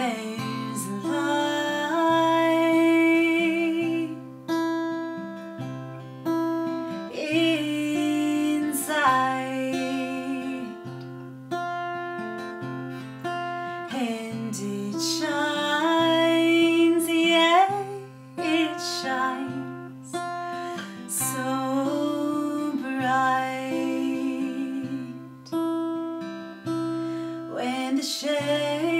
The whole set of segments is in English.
There's light inside, and it shines, yeah, it shines so bright when the shade.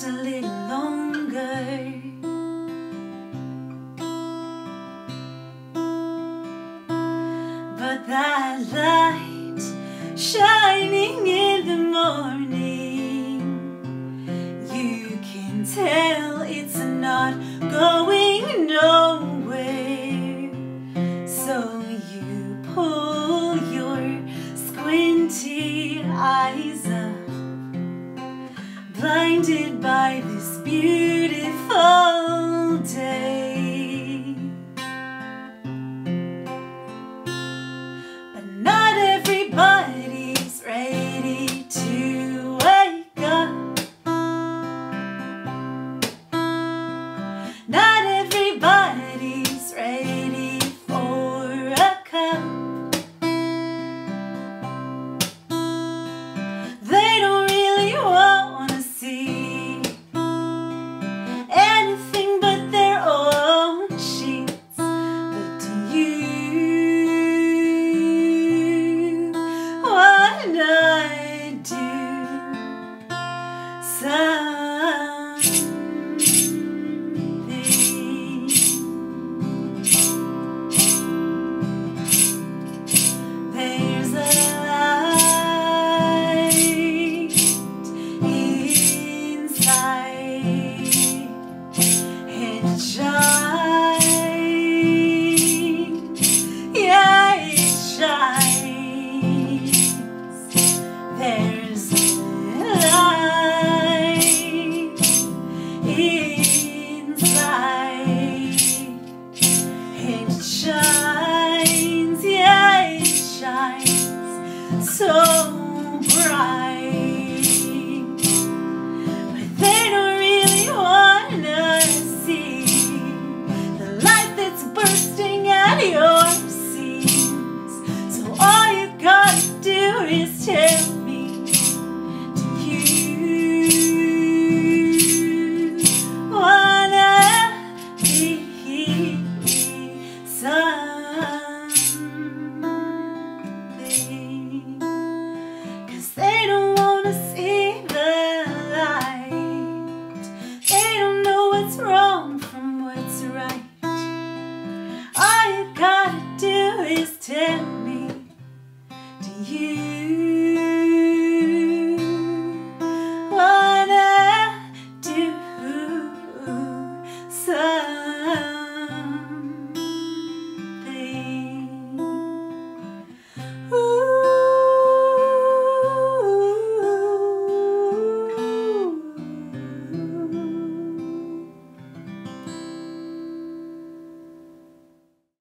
just a little longer. But that light shining in the morning, you can tell it's not going nowhere. blinded by this beautiful day. But not everybody's ready to wake up. Not something There's a light inside. 雨。